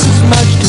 twice as much